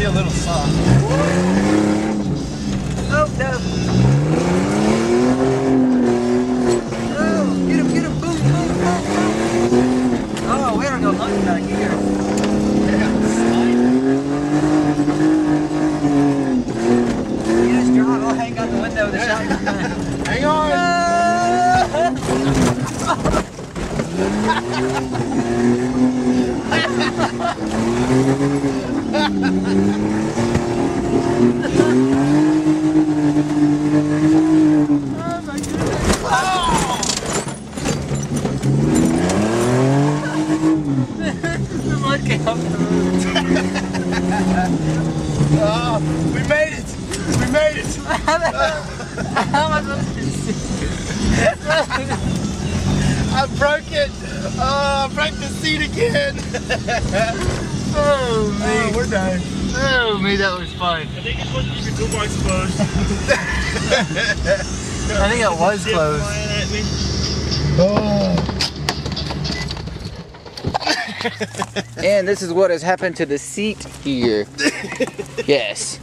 see a little soft. Oh, no. Oh, get him, get him. Boom, boom, boom, boom. Oh, we don't go hunting back here. You just drive. I'll hang out the window of the shotgun. Hang on. the Oh, we made it. We made it. I broke it. Oh, I broke the seat again. Oh, me. Oh, we're done. Me, that was fun. I think it's supposed to keep your toolbox closed. I think it was Shit closed. flying at me. Oh. And this is what has happened to the seat here. yes.